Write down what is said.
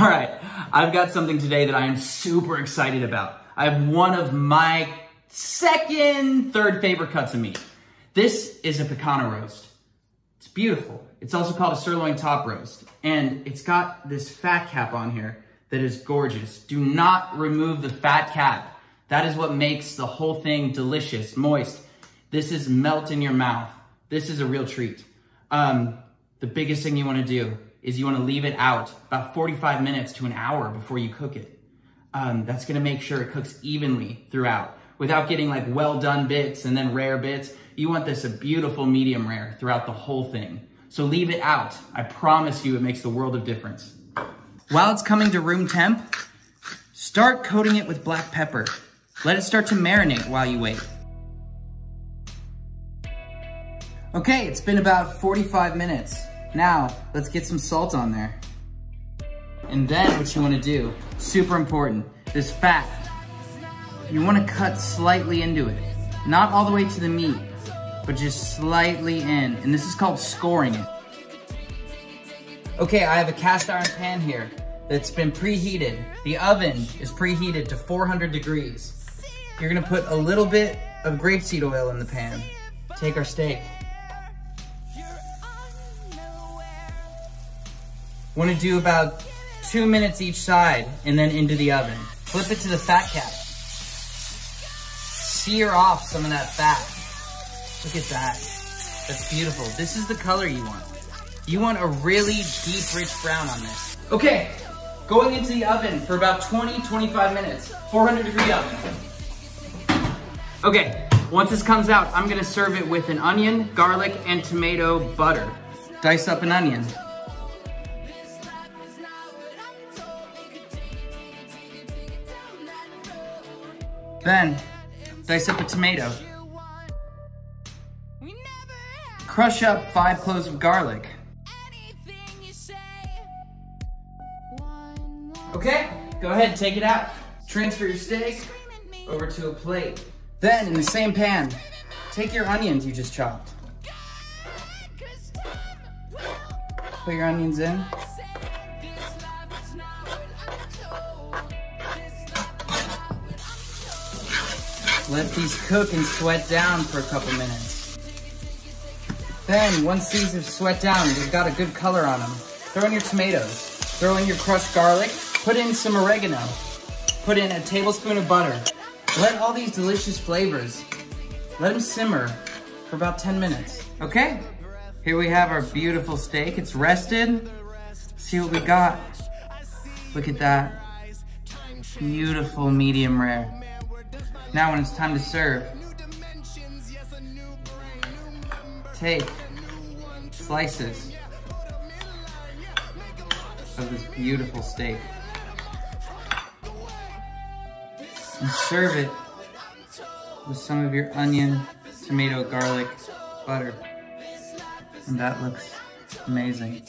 All right, I've got something today that I am super excited about. I have one of my second, third favorite cuts of meat. This is a picanha roast. It's beautiful. It's also called a sirloin top roast. And it's got this fat cap on here that is gorgeous. Do not remove the fat cap. That is what makes the whole thing delicious, moist. This is melt in your mouth. This is a real treat. Um, the biggest thing you wanna do is you wanna leave it out about 45 minutes to an hour before you cook it. Um, that's gonna make sure it cooks evenly throughout without getting like well done bits and then rare bits. You want this a beautiful medium rare throughout the whole thing. So leave it out. I promise you it makes the world of difference. While it's coming to room temp, start coating it with black pepper. Let it start to marinate while you wait. Okay, it's been about 45 minutes. Now, let's get some salt on there. And then what you wanna do, super important, this fat. You wanna cut slightly into it. Not all the way to the meat, but just slightly in. And this is called scoring it. Okay, I have a cast iron pan here that's been preheated. The oven is preheated to 400 degrees. You're gonna put a little bit of grapeseed oil in the pan. Take our steak. Want to do about two minutes each side and then into the oven. Flip it to the fat cap. Sear off some of that fat. Look at that. That's beautiful. This is the color you want. You want a really deep, rich brown on this. Okay, going into the oven for about 20, 25 minutes. 400 degree oven. Okay, once this comes out, I'm gonna serve it with an onion, garlic, and tomato butter. Dice up an onion. Then, dice up a tomato. Crush up five cloves of garlic. Okay, go ahead, take it out. Transfer your steak over to a plate. Then, in the same pan, take your onions you just chopped. Put your onions in. Let these cook and sweat down for a couple minutes. Then, once these have sweat down, they've got a good color on them, throw in your tomatoes, throw in your crushed garlic, put in some oregano, put in a tablespoon of butter. Let all these delicious flavors, let them simmer for about 10 minutes. Okay, here we have our beautiful steak. It's rested. See what we got. Look at that. Beautiful medium rare. Now when it's time to serve, take slices of this beautiful steak and serve it with some of your onion, tomato, garlic, butter. And that looks amazing.